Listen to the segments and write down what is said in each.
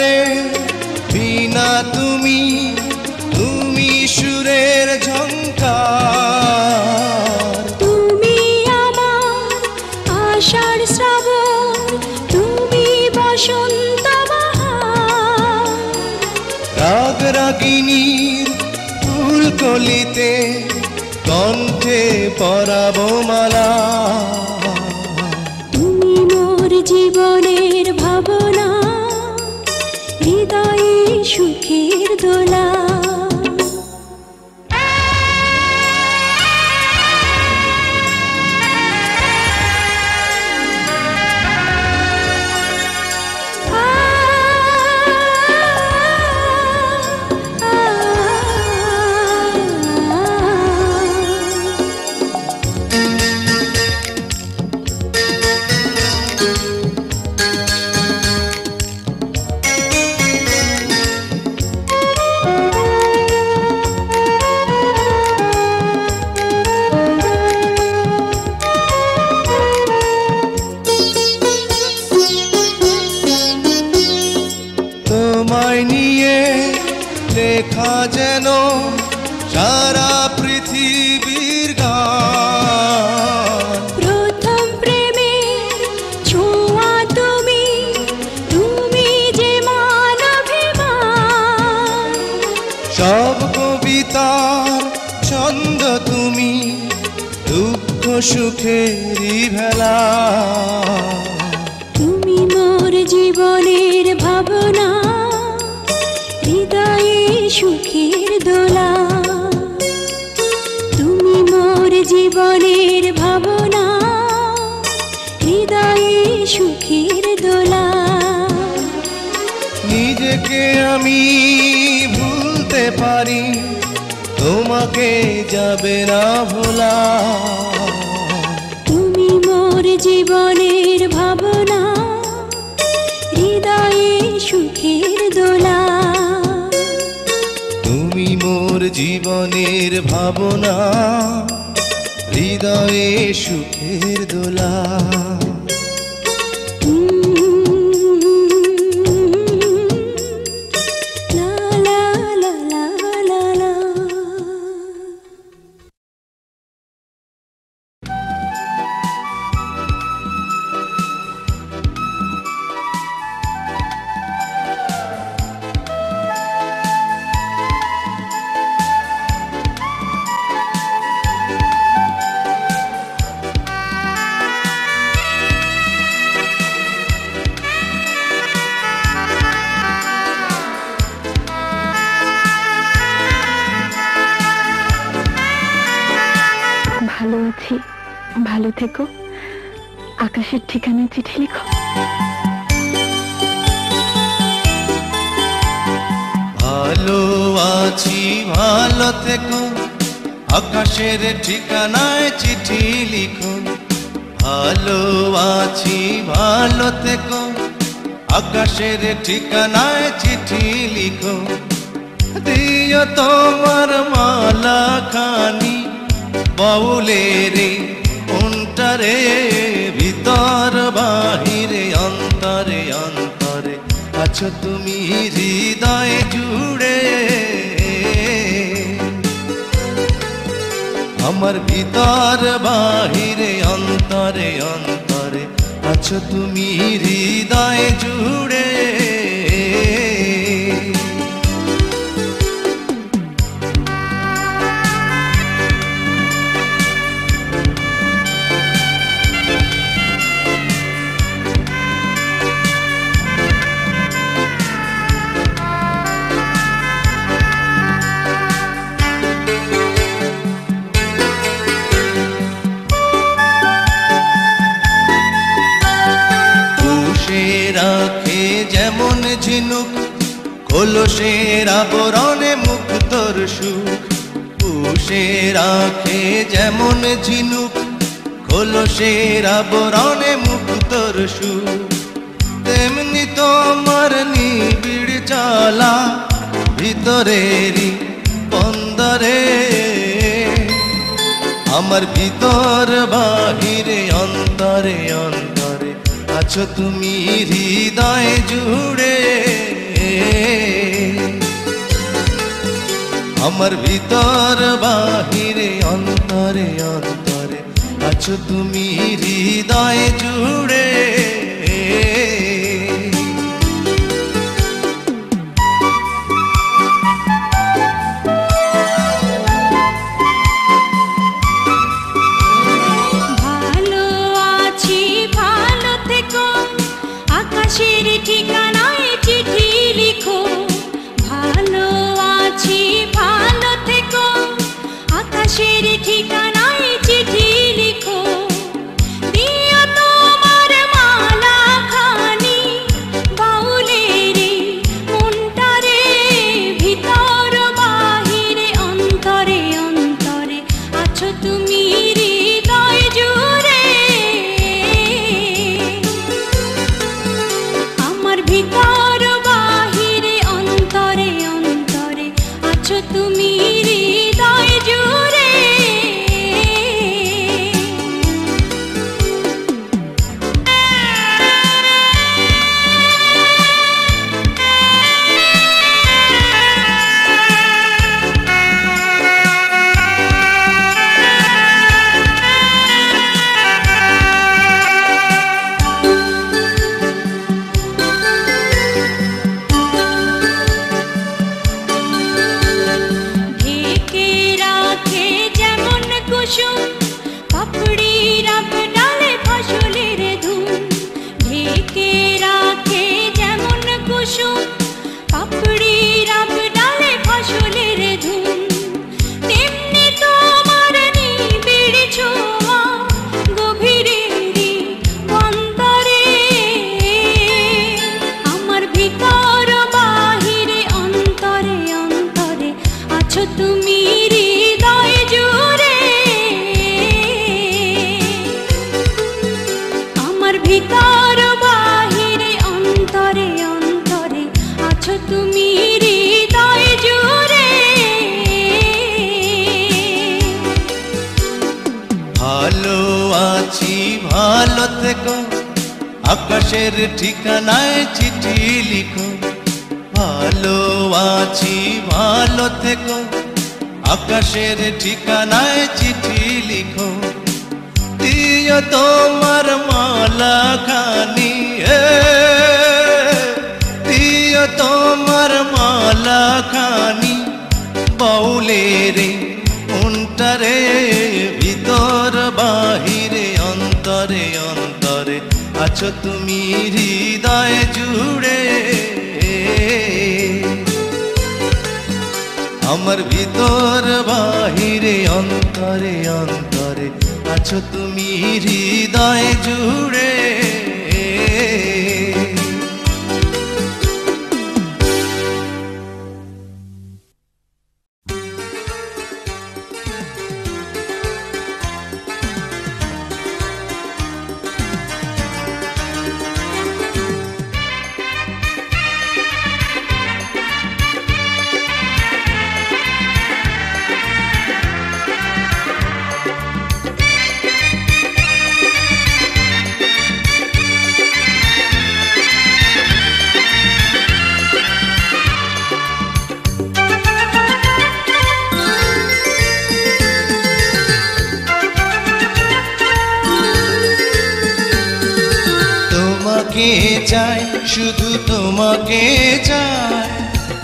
হাজার বিনা তুমি তুমি সুরের ঝঙ্কার তুমি আমার আষাঢ় শ্রাবণ তুমি বসন্ত রাগ রাগিনীর ফুলকলিতে কণ্ঠে পরাবো মালা। পৃথিবীর গান। প্রথম প্রেমের ছোঁয়া তুমি তুমি যে মানবিমান। সব কবিতার ছন্দ তুমি দুঃখ সুখেরই ভেলা। নিজেকে আমি ভুলতে পারি তোমাকে যাবে না ভোলা। তুমি মোর জীবনের ভাবনা হৃদয়ে সুখের দোলা। তুমি মোর জীবনের ভাবনা হৃদয়ে সুখের দোলা। থেকো। আকাশের ঠিকানায় চিঠি লিখো। ভালো আছি, ভালো থেকো। আকাশের ঠিকানায় চিঠি লিখো। ভালো আছি, ভালো থেকো। আকাশের ঠিকানায় চিঠি লিখো। দিও তোমার মালা খানি বাউলের ভিতরে ভিতর, বাহিরে, অন্তরে অন্তরে। আছো তুমি হৃদয় জুড়ে। আমার ভিতর, বাহিরে, অন্তরে অন্তরে। আছো তুমি হৃদয় জুড়ে। ঝিনুক কলসের আবরণে মুক্তর সুখ। পুষে রাখে যেমন ঝিনুক, কলসের আবরণে মুক্তর সুখ। তেমনি তোমার নিবিড় চালা ভিতরেরই বন্দরে। আমার ভিতর বাহিরে, অন্তরে অন্তরে আছো তুমি হৃদয় জুড়ে। আমার ভিতর বাহিরে অন্তরে অন্তরে আছো তুমি হৃদয় জুড়ে। ভালো আছি, ভালো থেকো। আকাশের ঠিকানায় চিঠি লিখো। ভালো আছি, ভালো থেকো। আকাশের ঠিকানায় চিঠি লিখো। দিও তোমার মালা খানি দিও তোমার মালা খানি। বাউলের উন্টারে ভিতর বাহিরে, অন্তরে অন্তরে আছো তুমি হৃদয় জুড়ে। আমার ভিতর বাহিরে, অন্তরে অন্তরে আছো তুমি হৃদয় জুড়ে। তোমাকে চাই শুধু তোমাকে চাই।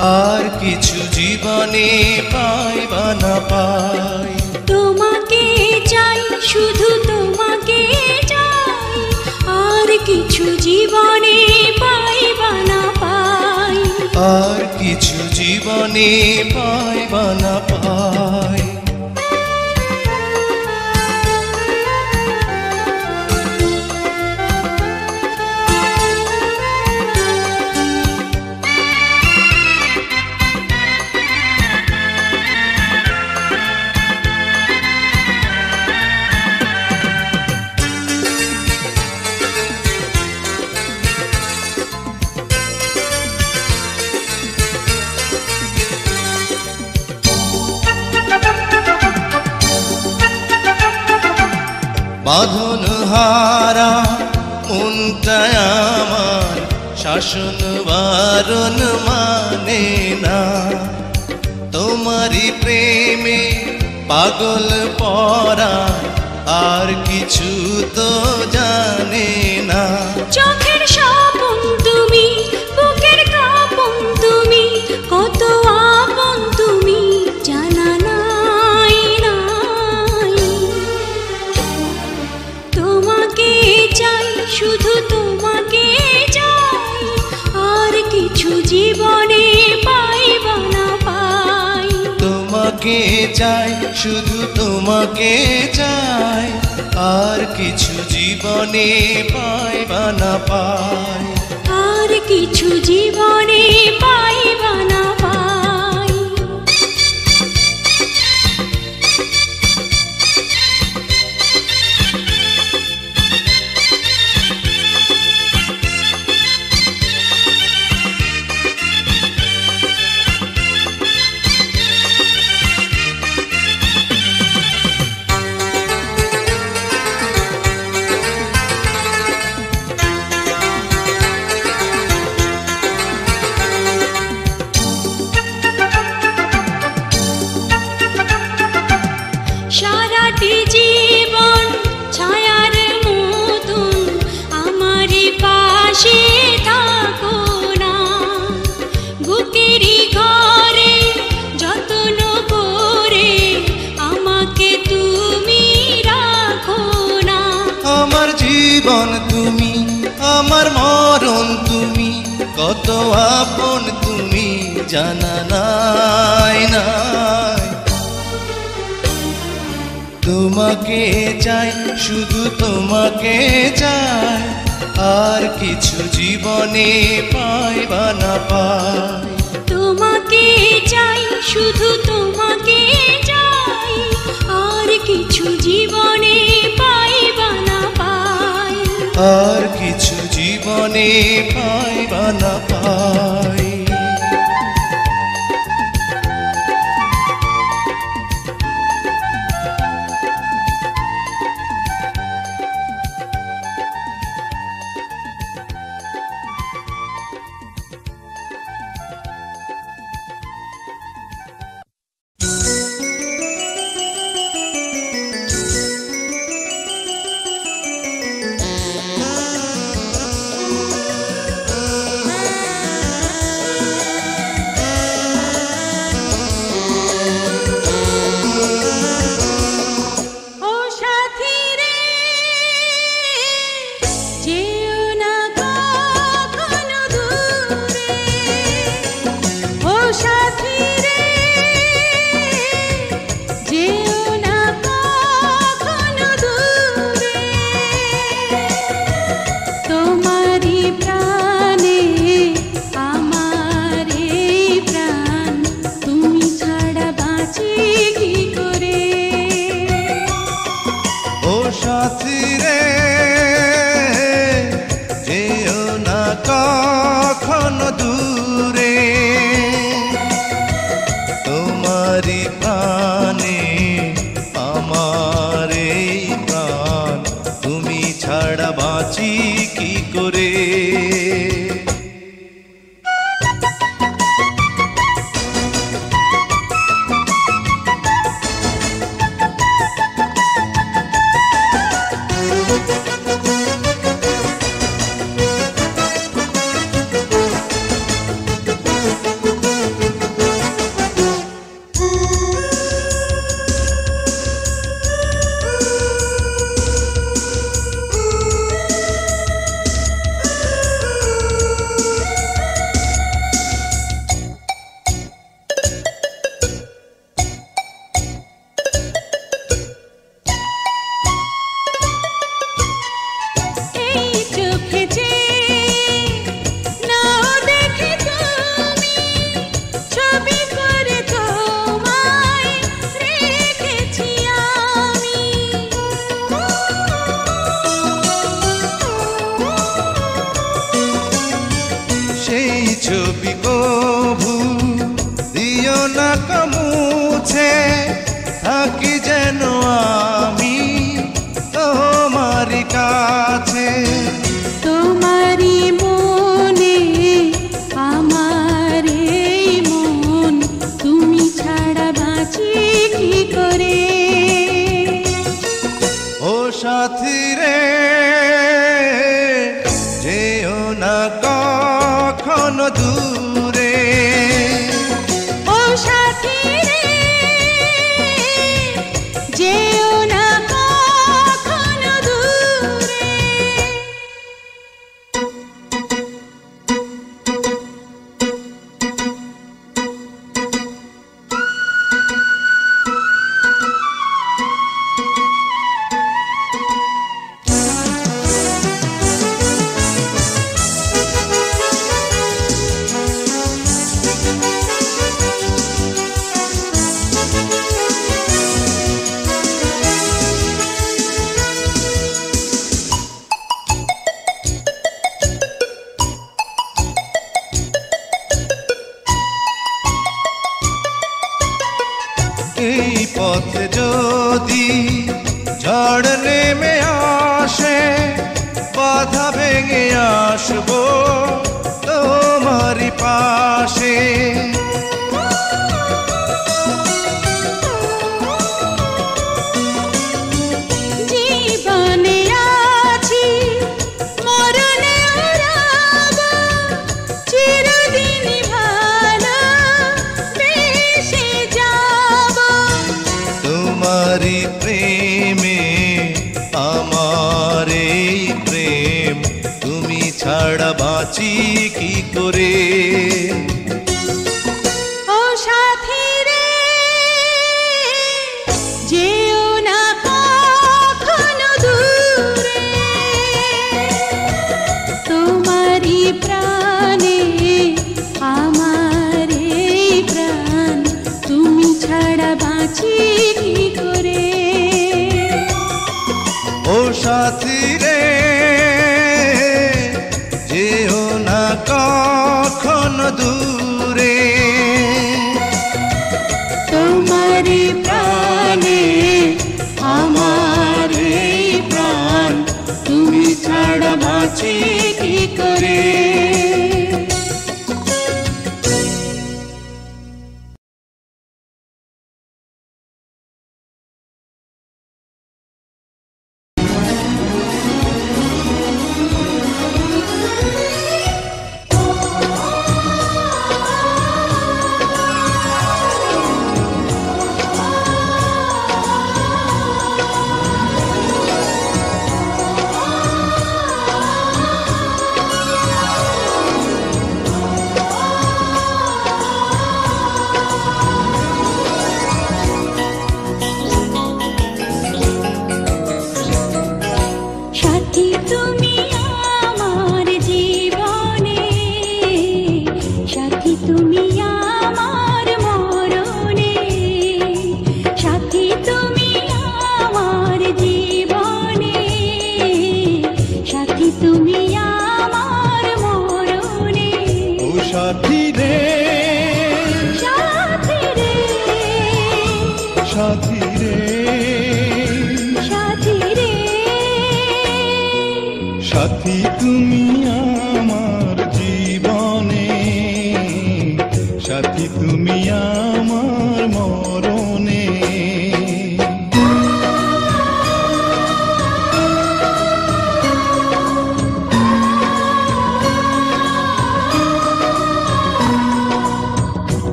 আর কিছু জীবনে পাই বা না পাই। তোমাকে চাই শুধু তোমাকে চাই। আর কিছু জীবনে পাই বা না পাই। আর কিছু জীবনে পাই বা না পাই। বাঁধন হারা মনটায় আমার শাসন বারণ মানে না। তোমারই প্রেমে পাগল পরা, আর কিছু তো জানে শুধু তোমাকে চাই আর কিছু জীবনে পাই বা না পাই। তোমাকে চাই শুধু তোমাকে চাই আর কিছু জীবনে পাই বা না পাই। আর কিছু জীবনে পাই বা না পাই। জানা নাই নাই। তোমাকে চাই শুধু তোমাকে চাই। আর কিছু জীবনে পাই বা না পাই। তোমাকে চাই শুধু তোমাকে চাই। আর কিছু জীবনে পাই বা না পাই। আর কিছু জীবনে পাই বা না পাই। কি করে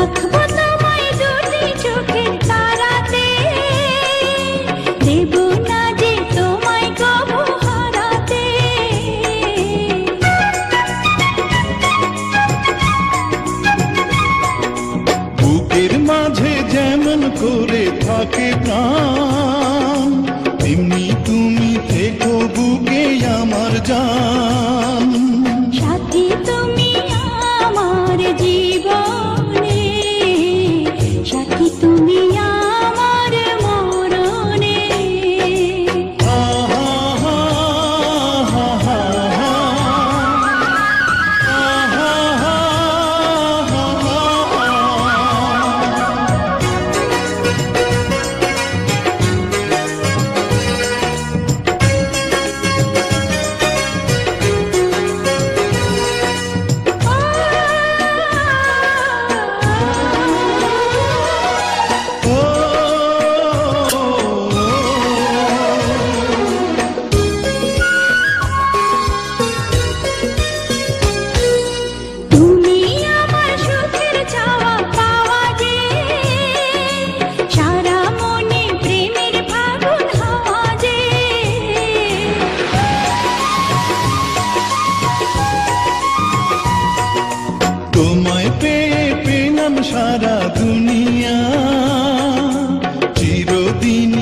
রাখব সারা দুনিয়া চিরদিনই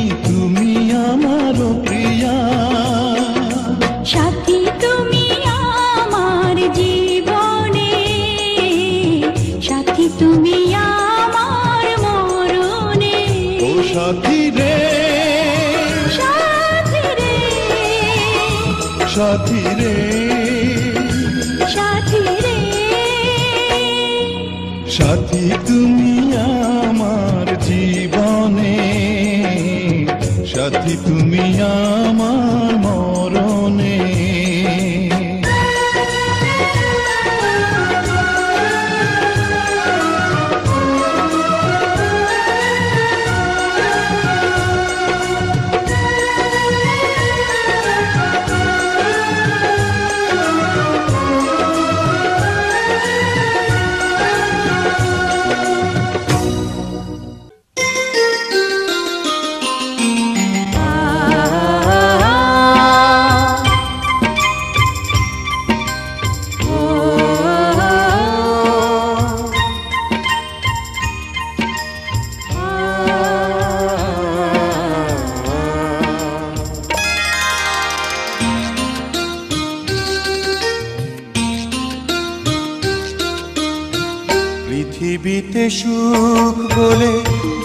সুখ বলে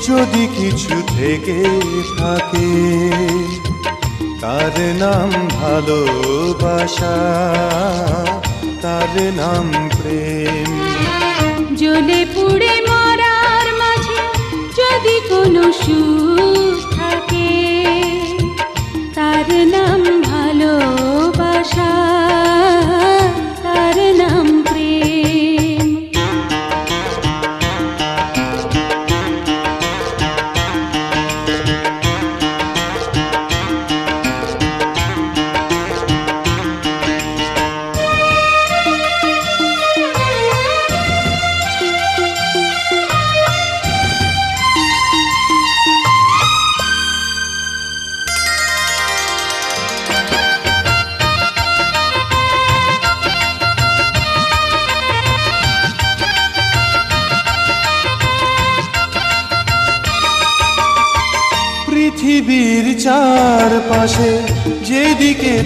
যদি কিছু থেকে থাকে। তার নাম ভালোবাসা, তার নাম প্রেম। জ্বলে পুড়ে মরার মাঝে যদি কোনো সুখ থাকে, তার নাম ভালোবাসা।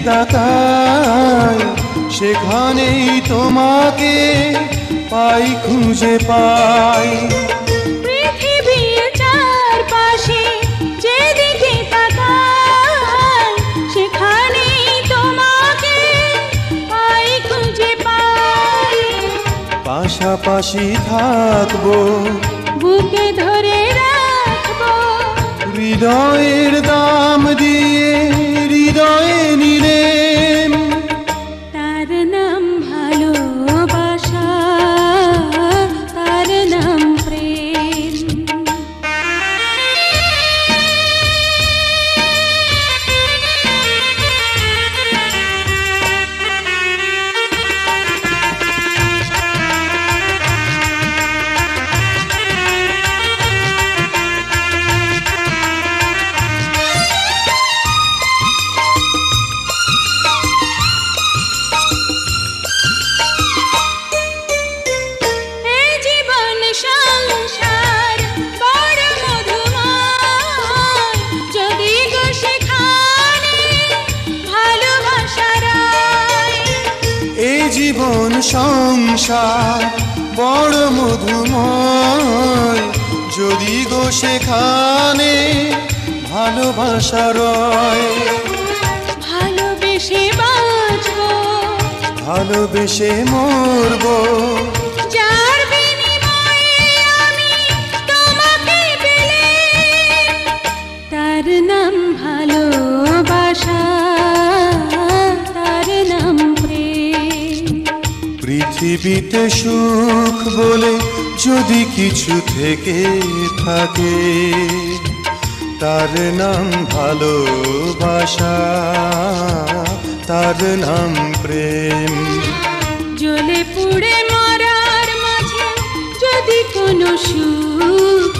তাকাই সেখানেই তোমাকে পাই খুঁজে পাই। পৃথিবীর চারপাশে যেদিকে তাকাই সেখানেই তোমাকে পাই খুঁজে পাই। পাশাপাশি থাকব বুকে ধরে রাখব। হৃদয়ের দাম দিয়ে ভালোবাসা রয়। ভালোবেসে বাঁচবো। ভালোবেসে মরবো। যার বিনিময়ে আমি তোমাকে পেলে তার নাম ভালোবাসা তার নাম প্রেম। পৃথিবীতে সুখ বলে যদি কিছু থেকে থাকে তার নাম ভালোবাসা তার নাম প্রেম। জ্বলে পুড়ে মরার মাঝে যদি কোনো সুখ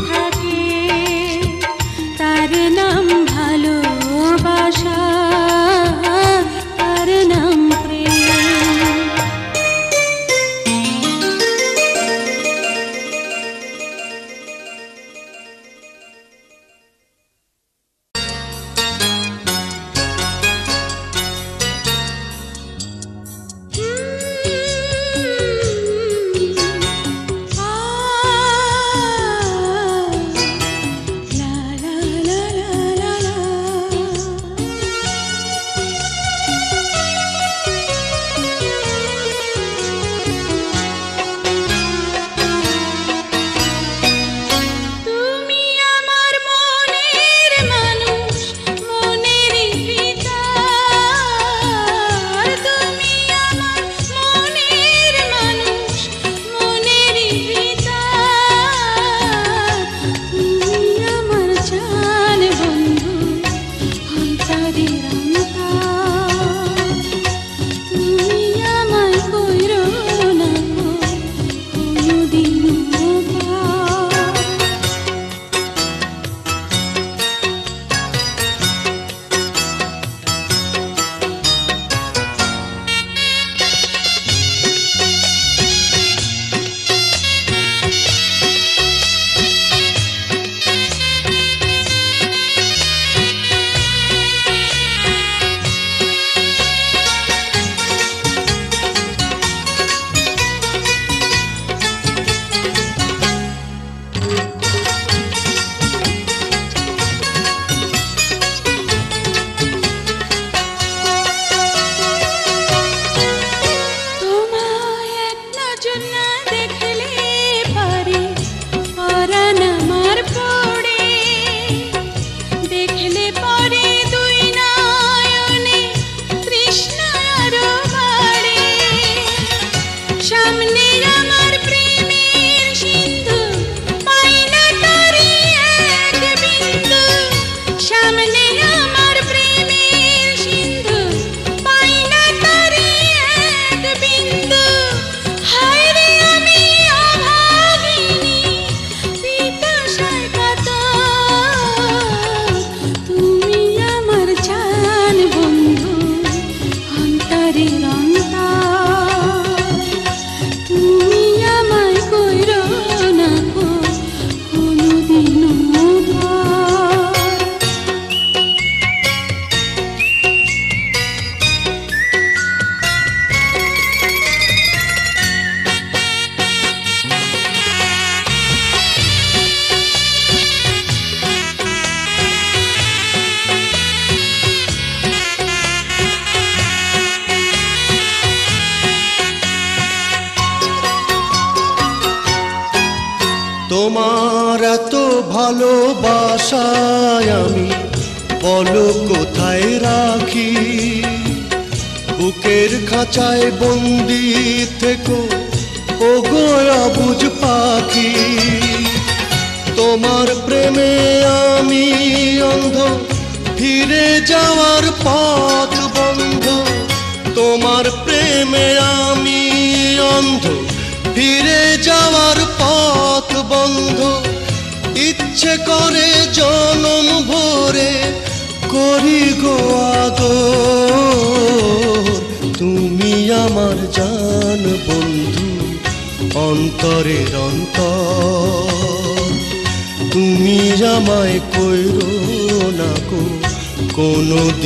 bunda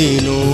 দিনু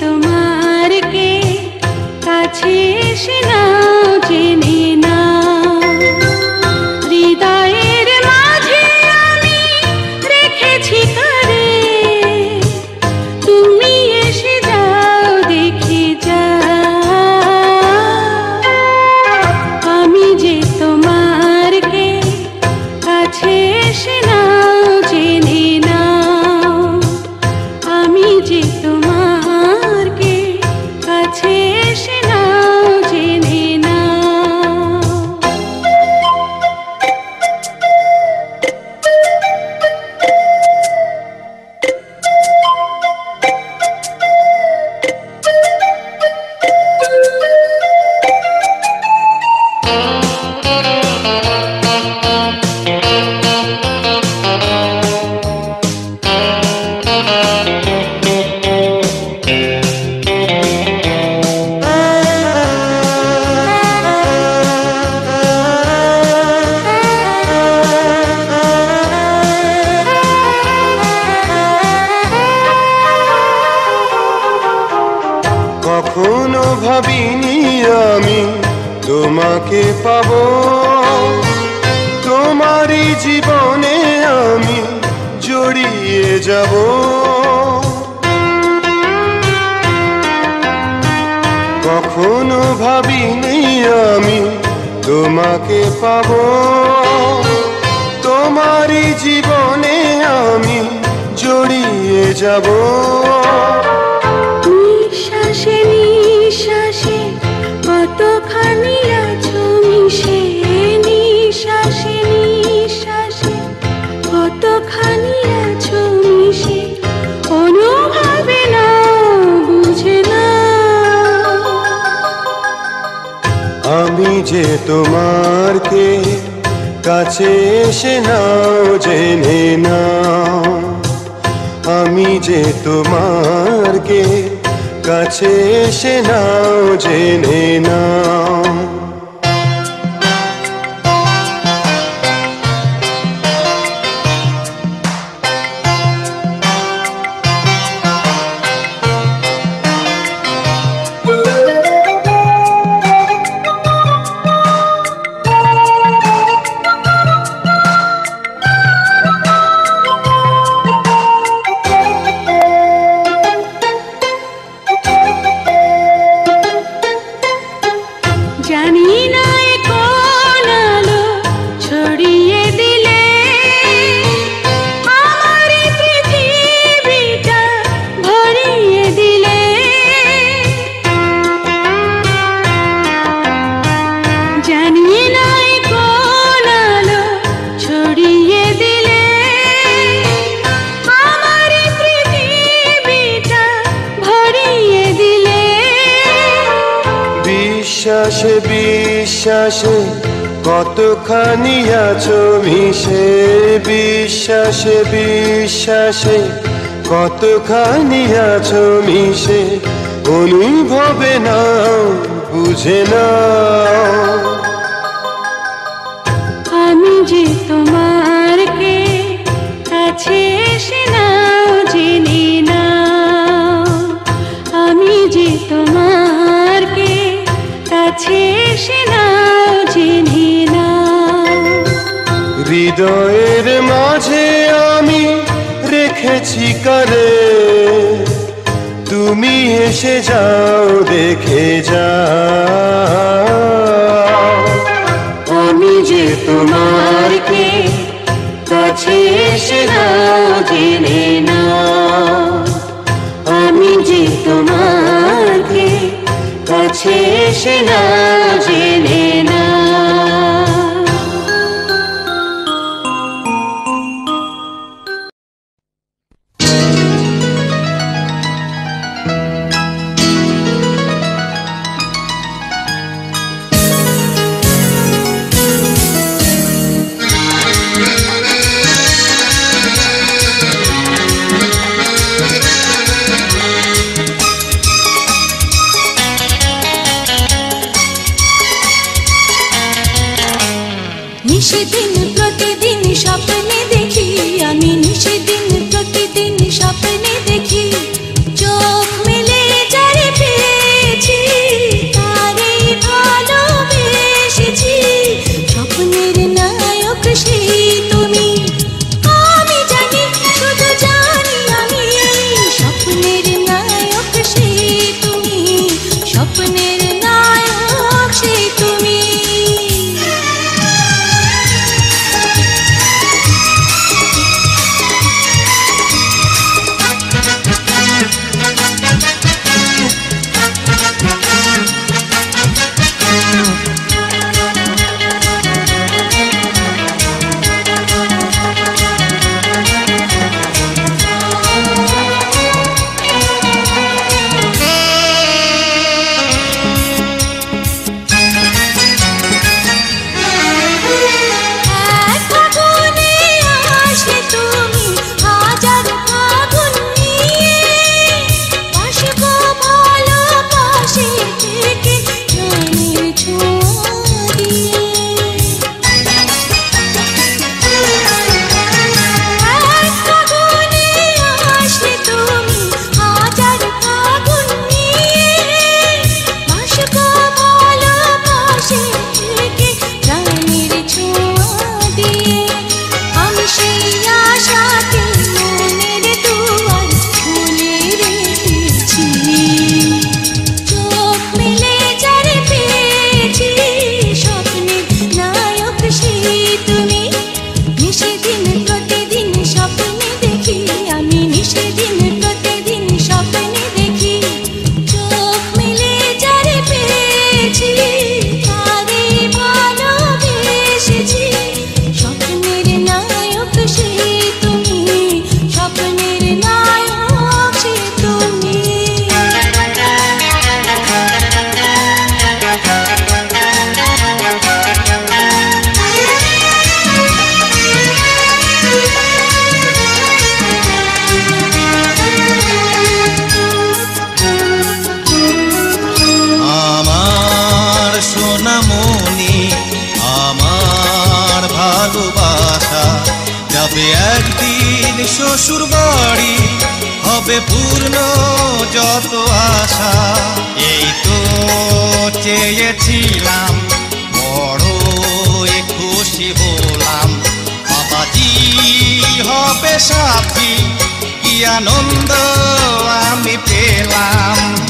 তোমার কে কাছে এসে না কখনো ভাবিনি আমি তোমাকে পাব। তোমারই জীবনে আমি জড়িয়ে যাব। তুই তোমারকে কাছে এসে নাও জেনে নাও। আমি যে তোমারকে কাছে এসে নাও জেনে নাও। আছে বিশ্বাসে কতখানি আছো মিশে? বিশ্বাসে বিশ্বাসে কতখানি আছো মিশে? অনুভবে না বুঝে না হৃদয়ের মাঝে আমি রেখেছি করে। তুমি এসে যাও, দেখে যাও। আমি যে তোমার কে, কাছে এসে যাও জেনে না আমি যে তোমার কে, কাছে এসে না চেয়েছিলাম। বড় খুশি হলাম। বাবাজি হবে সাথী কি আনন্দ আমি পেলাম।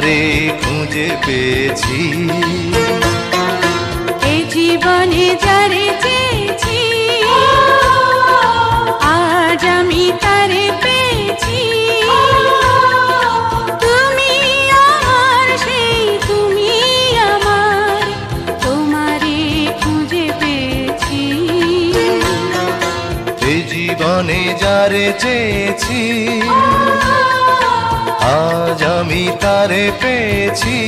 তোমারে খুঁজে পেয়েছি। এ জীবনে যারে চেয়েছি আজ আমি তারে পেয়েছি। তুমি আমার সেই তুমি আমার তোমারে খুঁজে পেয়েছি। এ জীবনে যারে চেয়েছি আজ আমি তারে পেয়েছি।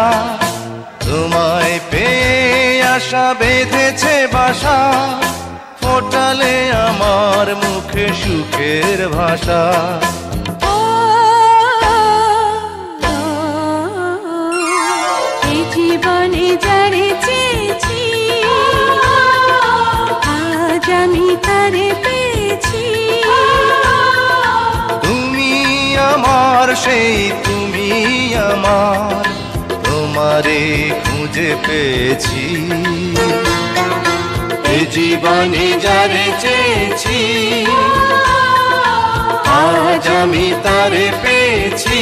আশা তোমায় পেয়ে আশা বেঁধেছে বাসা। ফোটালে আমার মুখে সুখের ভাষা। পেয়েছি। এ জীবনে যারে চেয়েছি আজ আমি তারে পেয়েছি।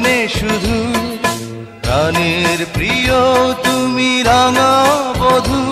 নয়নে শুধু প্রাণের প্রিয় তুমি রাঙা বধূ।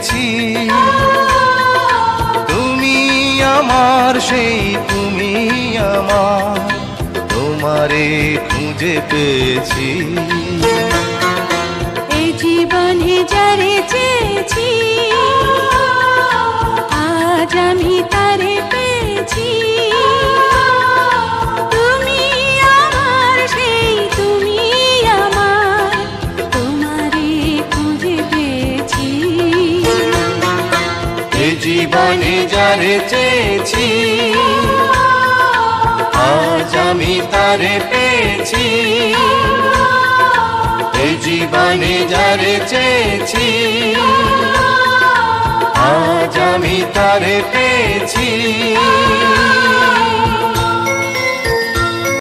পেয়েছি তুমি আমার সেই তুমি আমার। তোমারে খুঁজে পেয়েছি। যারে পেয়েছি এই জীবনে যারে চেয়েছি আজ আমি তারে পেয়েছি।